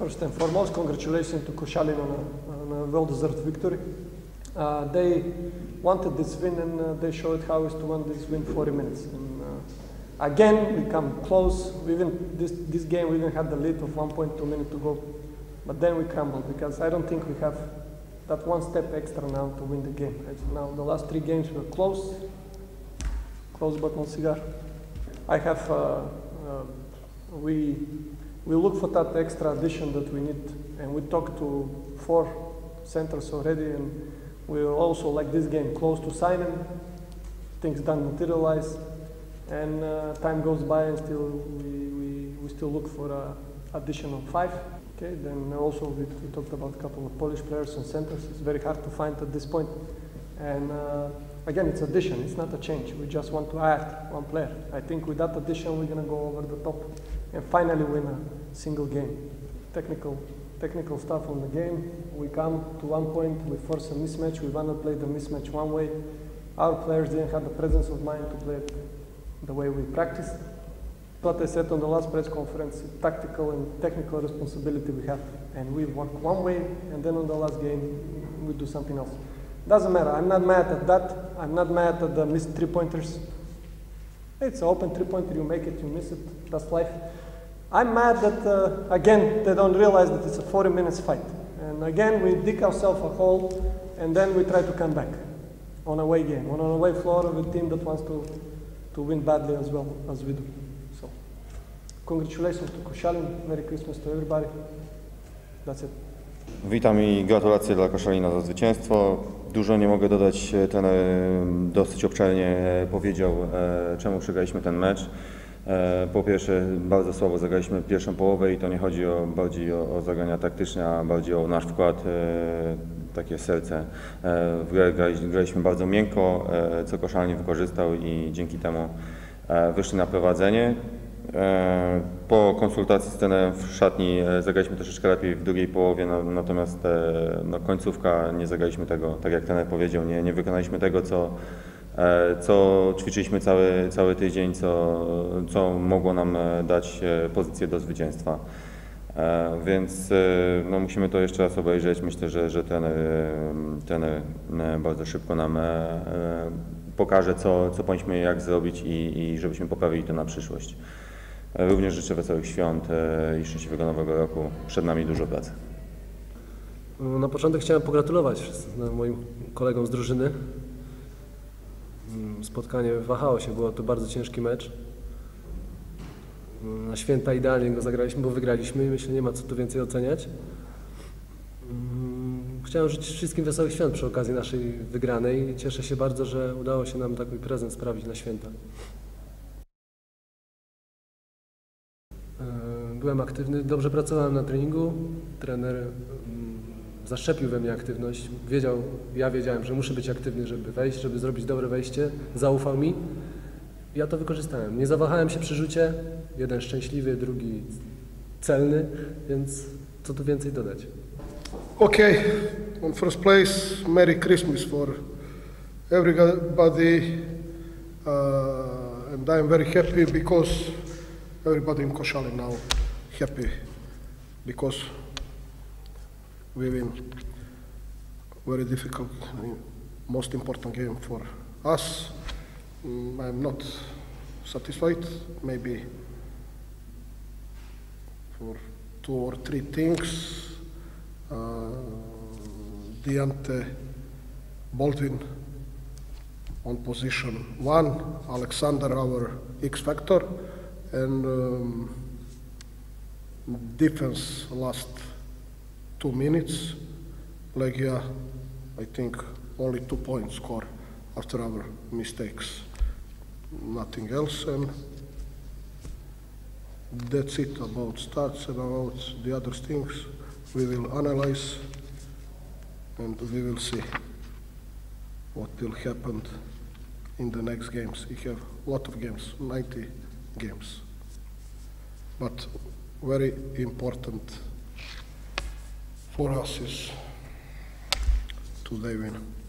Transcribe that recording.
first and foremost, congratulations to Koszalin on a, on a well-deserved victory. Uh, they wanted this win and uh, they showed how is to win this win 40 minutes. And, uh, again, we come close. We even this this game we even had the lead of 1.2 minutes to go, but then we crumbled because I don't think we have that one step extra now to win the game. Now the last three games were close, close but no cigar. I have uh, uh, we we look for that extra addition that we need, and we talked to four centers already, and we're also like this game close to signing. Things don't materialize, and uh, time goes by, and still we, we, we still look for a additional five. Okay, then also we, we talked about a couple of Polish players and centers. It's very hard to find at this point. point, and. Uh, again, it's addition, it's not a change. We just want to add one player. I think with that addition, we're going to go over the top and finally win a single game. Technical, technical stuff on the game. We come to one point, we force a mismatch. We want to play the mismatch one way. Our players didn't have the presence of mind to play it the way we practiced. But I said on the last press conference, tactical and technical responsibility we have. And we work one way, and then on the last game, we do something else. Doesn't matter. I'm not mad at that. I'm not mad at the missed three pointers. It's open three pointer. You make it, you miss it. That's life. I'm mad that, uh, again, they don't realize that it's a 40 minutes fight. And again, we dig ourselves a hole and then we try to come back on a away game, on an away floor of a team that wants to, to win badly as well as we do. So, congratulations to Koszalin. Merry Christmas to everybody. That's it. Witam i gratulacje dla Koszalina za zwycięstwo. Dużo nie mogę dodać, ten dosyć obszernie powiedział, e, czemu przegraliśmy ten mecz. E, Po pierwsze, bardzo słabo zagraliśmy pierwszą połowę i to nie chodzi o, bardziej o, o zagrania taktyczne, a bardziej o nasz wkład, e, takie serce. E, W grę grali- graliśmy bardzo miękko, e, co Koszalin wykorzystał i dzięki temu e, wyszli na prowadzenie. E, Po konsultacji trenerem w szatni e, zagraliśmy troszeczkę lepiej w drugiej połowie, no, natomiast e, no, końcówka nie zagraliśmy tego, tak jak trener powiedział, nie, nie wykonaliśmy tego, co, co ćwiczyliśmy cały, cały tydzień, co, co mogło nam dać pozycję do zwycięstwa. Więc no, musimy to jeszcze raz obejrzeć. Myślę, że, że trener, trener bardzo szybko nam pokaże, co, co powinniśmy jak zrobić i, i żebyśmy poprawili to na przyszłość. Również życzę wesołych świąt e, i szczęśliwego nowego roku. Przed nami dużo pracy. Na początek chciałem pogratulować moim kolegom z drużyny. Mm, Spotkanie wahało się, było to bardzo ciężki mecz. Mm, Na święta idealnie go zagraliśmy, bo wygraliśmy i myślę, nie ma co tu więcej oceniać. Mm, Chciałem życzyć wszystkim wesołych świąt przy okazji naszej wygranej cieszę się bardzo, że udało się nam taki prezent sprawić na święta. Byłem aktywny, dobrze pracowałem na treningu. Trener zaszczepił we mnie aktywność. Wiedział, ja wiedziałem, że muszę być aktywny, żeby wejść, żeby zrobić dobre wejście. Zaufał mi. Ja to wykorzystałem. Nie zawahałem się przy rzucie. Jeden szczęśliwy, drugi celny, więc co tu więcej dodać. Okay, on first place, Merry Christmas for everybody, uh, and I'm very happy because everybody in Koszalin now happy because we win very difficult, most important game for us. Mm, I'm not satisfied, maybe for two or three things. Uh, Deante Baldwin on position one, Alexander our X factor, and um, defense last two minutes. Legia, I think, only two points score after our mistakes. Nothing else, and that's it about stats and about the other things. We will analyze and we will see what will happen in the next games. We have a lot of games, 90 games. But very important for us is today win.